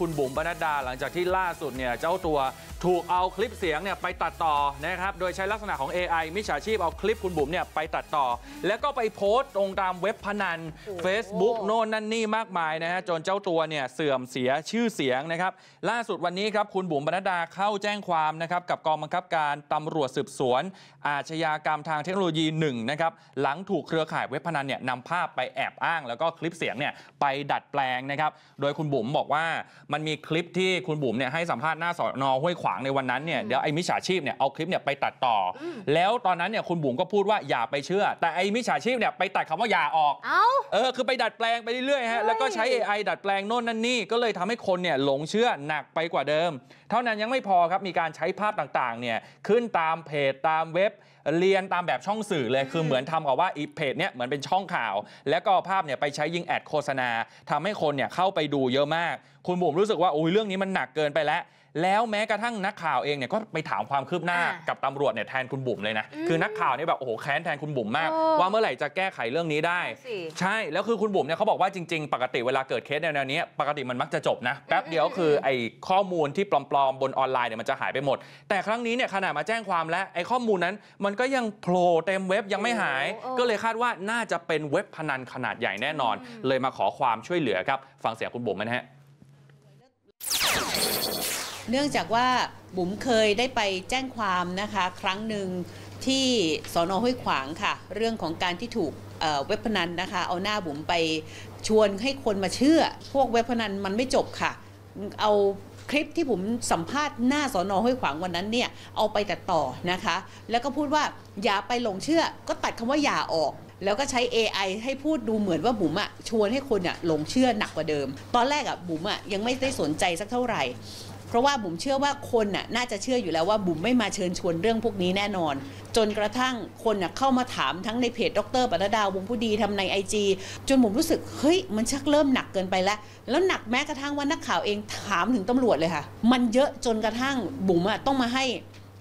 คุณบุ๋มปนัดดาหลังจากที่ล่าสุดเนี่ยเจ้าตัว ถูกเอาคลิปเสียงเนี่ยไปตัดต่อนะครับ โดยใช้ลักษณะของ AI มิจฉาชีพเอาคลิปคุณบุ๋มเนี่ยไปตัดต่อ แล้วก็ไปโพสต์ตรงตามเว็บพนัน Facebook โน่นนั่นนี่มากมายนะฮะจนเจ้าตัวเนี่ยเสื่อมเสียชื่อเสียงนะครับล่าสุดวันนี้ครับคุณบุ๋มปนัดาเข้าแจ้งความนะครับกับกองบังคับการตำรวจสืบสวน อาชญากรรมทางเทคโนโลยีหนึ่งนะครับหลังถูกเครือข่ายเว็บพนันเนี่ยนำภาพไปแอบอ้าง แล้วก็คลิปเสียงเนี่ยไปดัดแปลงนะครับโดยคุณบุ๋มบอกว่ามันมีคลิปที่คุณบุ๋มเนี่ยให้สัมภาษณ์หน้าสอนอห้วยขวางในวันนั้นเนี่ยเดี๋ยวไอ้มิจฉาชีพเนี่ยเอาคลิปเนี่ยไปตัดต่ออแล้วตอนนั้นเนี่ยคุณบุ๋มก็พูดว่าอย่าไปเชื่อ แต่ไอ้มิจฉาชีพเนี่ยไปตัดคำว่าอย่าออก เอ้า เออคือไปดัดแปลงไปเรื่อยๆฮะแล้วก็ใช้ AI ดัดแปลงโน่นนั่นนี่ ก็เลยทำให้คนเนี่ยหลงเชื่อหนักไปกว่าเดิม เท่านั้นยังไม่พอครับมีการใช้ภาพต่างๆเนี่ยขึ้นตามเพจตามเว็บ เรียนตามแบบช่องสื่อเลยคือเหมือนทำกับว่าอีเพจเนี่ยเหมือนเป็นช่องข่าว แล้วก็เอาภาพเนี่ยไปใช้ยิงแอดโฆษณาทำให้คนเนี่ยเข้าไปดูเยอะมาก คุณบุ๋มรู้สึกว่าโอ้ยเรื่องนี้มันหนักเกินไปแล้ว แล้วแม้กระทั่งนักข่าวเองเนี่ยก็ไปถามความคืบหน้าอ่ากับตำรวจเนี่ยแทนคุณบุ๋มเลยนะอืมคือนักข่าวเนี่ยแบบโอ้โหแค้นแทนคุณบุ๋มมากเออว่าเมื่อไหร่จะแก้ไขเรื่องนี้ได้สิใช่แล้วคือคุณบุ๋มเนี่ยเขาบอกว่าจริงๆ ปกติเวลาเกิดเคสแนวๆนี้ปกติมันมักจะจบนะแป๊บเดียวคือไอ้ข้อมูลที่ปลอมๆบนออนไลน์เนี่ยมันจะหายไปหมด แต่ครั้งนี้เนี่ยขนาดมาแจ้งความแล้วไอ้ข้อมูลนั้นมันก็ยังโผล่เต็มเว็บยังไม่หายโอ้โหก็เลยคาดว่าน่าจะเป็นเว็บพนันขนาดใหญ่แน่นอน เลยมาขอความช่วยเหลือครับฟังเสียงคุณบุ๋มนะฮะ เนื่องจากว่าบุ๋มเคยได้ไปแจ้งความนะคะ ครั้งหนึ่งที่สอนอห้วยขวางค่ะ เรื่องของการที่ถูกเว็บพนันนะคะ เอาหน้าบุ๋มไปชวนให้คนมาเชื่อ พวกเว็บพนันมันไม่จบค่ะ เอาคลิปที่ผมสัมภาษณ์หน้าสอนอห้วยขวางวันนั้นเนี่ยเอาไปตัดต่อนะคะ แล้วก็พูดว่าอย่าไปหลงเชื่อ ก็ตัดคำว่าอย่าออก แล้วก็ใช้ AI ให้พูดดูเหมือนว่าบุ๋มอะชวนให้คนอะหลงเชื่อหนักกว่าเดิม ตอนแรกอะบุ๋มอะยังไม่ได้สนใจสักเท่าไหร่ เพราะว่าบุ๋มเชื่อว่าคนน่ะน่าจะเชื่ออยู่แล้วว่าบุ๋มไม่มาเชิญชวนเรื่องพวกนี้แน่นอน จนกระทั่งคนน่ะเข้ามาถามทั้งในเพจดรปนัดดาวงผู้ดีทำในไอจีจนบุ๋มรู้สึกเฮ้ยมันชักเริ่มหนักเกินไปแล้ว แล้วหนักแม้กระทั่งว่านักข่าวเองถามถึงตำรวจเลยค่ะ มันเยอะจนกระทั่งบุ๋มอะต้องมาให้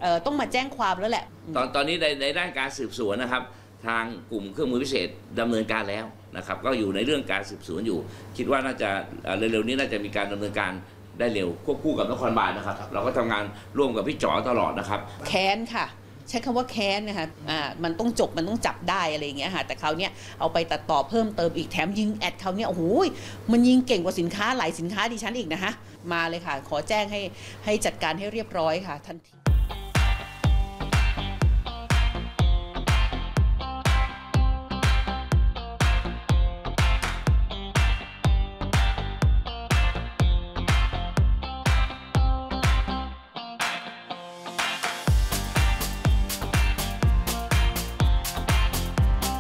เอ่อต้องมาแจ้งความแล้วแหละ ตอนตอนนี้ในในด้านการสืบสวนนะครับ ทางกลุ่มเครื่องมือพิเศษดำเนินการแล้วนะครับ ก็อยู่ในเรื่องการสืบสวนอยู่ คิดว่าน่าจะเร็วๆนี้น่าจะมีการดำเนินการ ได้เร็วควบคู่กับนครบาลนะครับ เราก็ทำงานร่วมกับพี่จ๋อตลอดนะครับ แค้นค่ะ ใช้คำว่าแค้นนะคะอ่ามันต้องจบมันต้องจับได้อะไรอย่างเงี้ยค่ะแต่เขาวเนี้ยเอาไปตัดต่อเพิ่มเติมอีกแถมยิงแอดเขาวเนี่ยโอ้โหมันยิงเก่งกว่าสินค้าหลายสินค้าดิฉันอีกนะคะมาเลยค่ะ ขอแจ้งให้ให้จัดการให้เรียบร้อยค่ะทันที